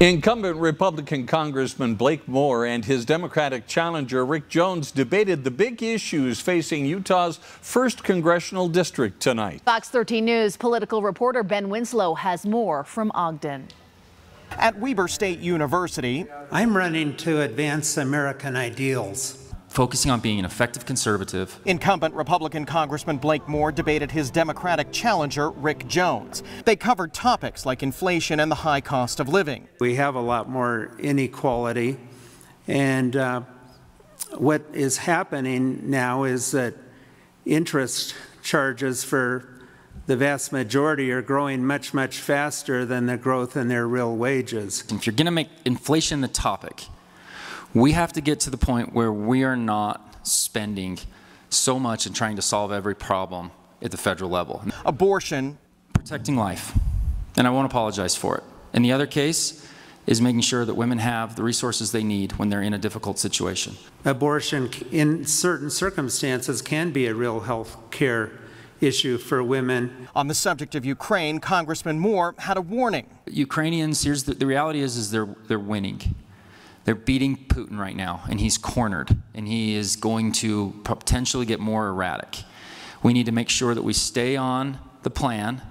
Incumbent Republican Congressman Blake Moore and his Democratic challenger Rick Jones debated the big issues facing Utah's 1st congressional district tonight. Fox 13 News political reporter Ben Winslow has more from Ogden. At Weber State University, I'm running to advance American ideals focusing on being an effective conservative. Incumbent Republican Congressman Blake Moore debated his Democratic challenger, Rick Jones. They covered topics like inflation and the high cost of living. We have a lot more inequality, and uh, what is happening now is that interest charges for the vast majority are growing much, much faster than the growth in their real wages. If you're going to make inflation the topic, we have to get to the point where we are not spending so much and trying to solve every problem at the federal level. Abortion. Protecting life. And I won't apologize for it. And the other case is making sure that women have the resources they need when they're in a difficult situation. Abortion, in certain circumstances, can be a real health care issue for women. On the subject of Ukraine, Congressman Moore had a warning. Ukrainians, here's the, the reality is, is they're, they're winning. They're beating Putin right now, and he's cornered, and he is going to potentially get more erratic. We need to make sure that we stay on the plan.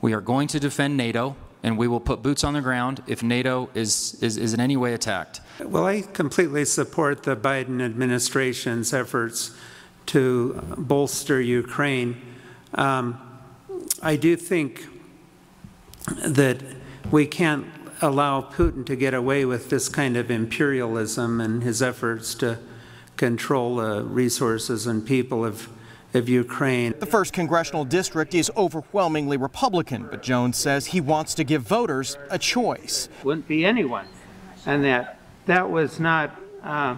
We are going to defend NATO, and we will put boots on the ground if NATO is, is, is in any way attacked. Well, I completely support the Biden administration's efforts to bolster Ukraine. Um, I do think that we can't allow Putin to get away with this kind of imperialism and his efforts to control the resources and people of, of Ukraine. The first congressional district is overwhelmingly Republican, but Jones says he wants to give voters a choice. Wouldn't be anyone, and that that was not uh,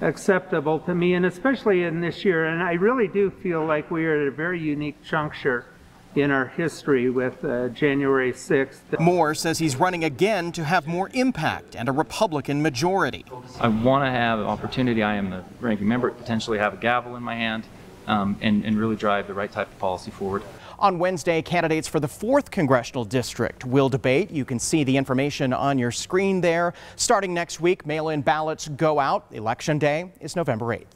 acceptable to me, and especially in this year. And I really do feel like we are at a very unique juncture in our history with uh, January 6th. Moore says he's running again to have more impact and a Republican majority. I want to have an opportunity. I am the ranking member, potentially have a gavel in my hand um, and, and really drive the right type of policy forward. On Wednesday, candidates for the 4th Congressional District will debate. You can see the information on your screen there. Starting next week, mail-in ballots go out. Election Day is November 8th.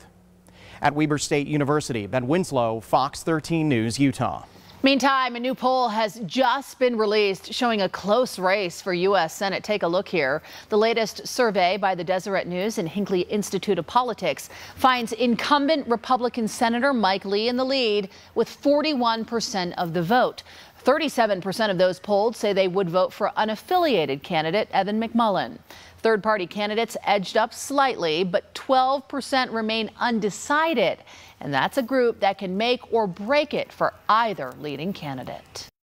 At Weber State University, Ben Winslow, Fox 13 News, Utah. Meantime, a new poll has just been released showing a close race for U.S. Senate. Take a look here. The latest survey by the Deseret News and Hinckley Institute of Politics finds incumbent Republican Senator Mike Lee in the lead with 41% of the vote. 37% of those polled say they would vote for unaffiliated candidate Evan McMullin. Third party candidates edged up slightly, but 12% remain undecided. And that's a group that can make or break it for either leading candidate.